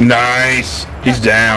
Nice. He's down.